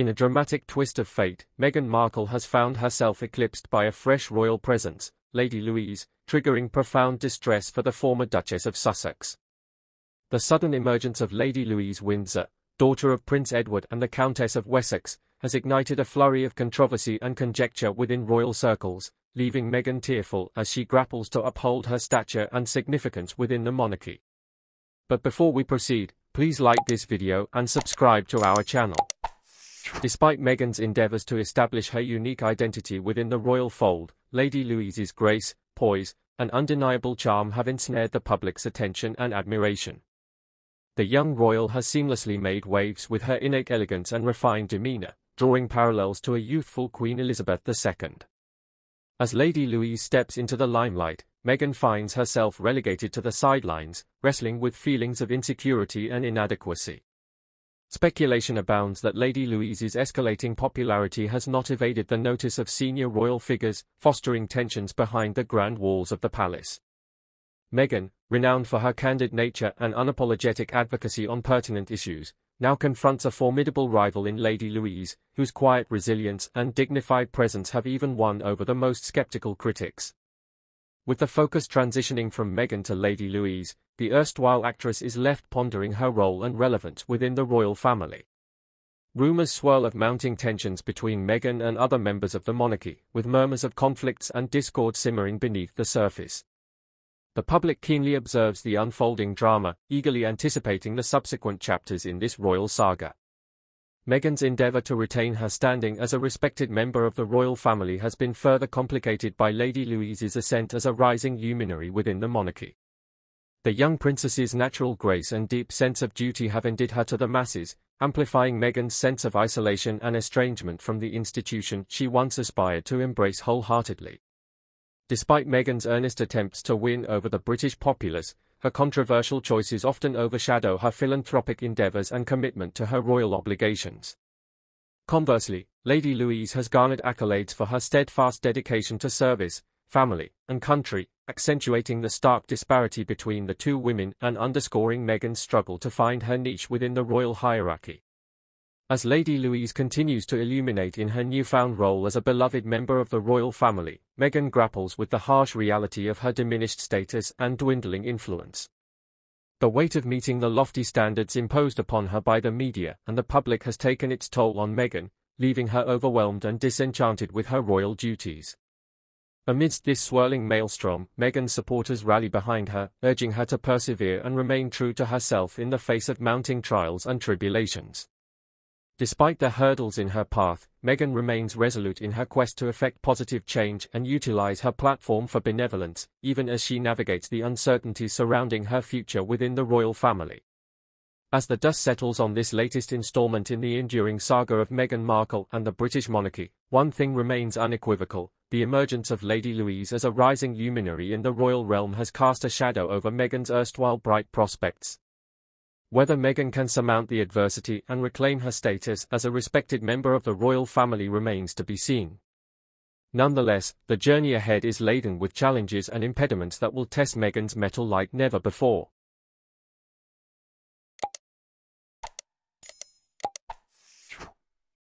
In a dramatic twist of fate, Meghan Markle has found herself eclipsed by a fresh royal presence, Lady Louise, triggering profound distress for the former Duchess of Sussex. The sudden emergence of Lady Louise Windsor, daughter of Prince Edward and the Countess of Wessex, has ignited a flurry of controversy and conjecture within royal circles, leaving Meghan tearful as she grapples to uphold her stature and significance within the monarchy. But before we proceed, please like this video and subscribe to our channel. Despite Meghan's endeavors to establish her unique identity within the royal fold, Lady Louise's grace, poise, and undeniable charm have ensnared the public's attention and admiration. The young royal has seamlessly made waves with her innate elegance and refined demeanor, drawing parallels to a youthful Queen Elizabeth II. As Lady Louise steps into the limelight, Meghan finds herself relegated to the sidelines, wrestling with feelings of insecurity and inadequacy. Speculation abounds that Lady Louise's escalating popularity has not evaded the notice of senior royal figures, fostering tensions behind the grand walls of the palace. Meghan, renowned for her candid nature and unapologetic advocacy on pertinent issues, now confronts a formidable rival in Lady Louise, whose quiet resilience and dignified presence have even won over the most skeptical critics. With the focus transitioning from Meghan to Lady Louise, the erstwhile actress is left pondering her role and relevance within the royal family. Rumors swirl of mounting tensions between Meghan and other members of the monarchy, with murmurs of conflicts and discord simmering beneath the surface. The public keenly observes the unfolding drama, eagerly anticipating the subsequent chapters in this royal saga. Meghan's endeavour to retain her standing as a respected member of the royal family has been further complicated by Lady Louise's ascent as a rising luminary within the monarchy. The young princess's natural grace and deep sense of duty have endeared her to the masses, amplifying Meghan's sense of isolation and estrangement from the institution she once aspired to embrace wholeheartedly. Despite Meghan's earnest attempts to win over the British populace, her controversial choices often overshadow her philanthropic endeavors and commitment to her royal obligations. Conversely, Lady Louise has garnered accolades for her steadfast dedication to service, family, and country, accentuating the stark disparity between the two women and underscoring Meghan's struggle to find her niche within the royal hierarchy. As Lady Louise continues to illuminate in her newfound role as a beloved member of the royal family, Meghan grapples with the harsh reality of her diminished status and dwindling influence. The weight of meeting the lofty standards imposed upon her by the media and the public has taken its toll on Meghan, leaving her overwhelmed and disenchanted with her royal duties. Amidst this swirling maelstrom, Meghan's supporters rally behind her, urging her to persevere and remain true to herself in the face of mounting trials and tribulations. Despite the hurdles in her path, Meghan remains resolute in her quest to effect positive change and utilize her platform for benevolence, even as she navigates the uncertainties surrounding her future within the royal family. As the dust settles on this latest installment in the enduring saga of Meghan Markle and the British monarchy, one thing remains unequivocal, the emergence of Lady Louise as a rising luminary in the royal realm has cast a shadow over Meghan's erstwhile bright prospects. Whether Meghan can surmount the adversity and reclaim her status as a respected member of the royal family remains to be seen. Nonetheless, the journey ahead is laden with challenges and impediments that will test Meghan's mettle like never before.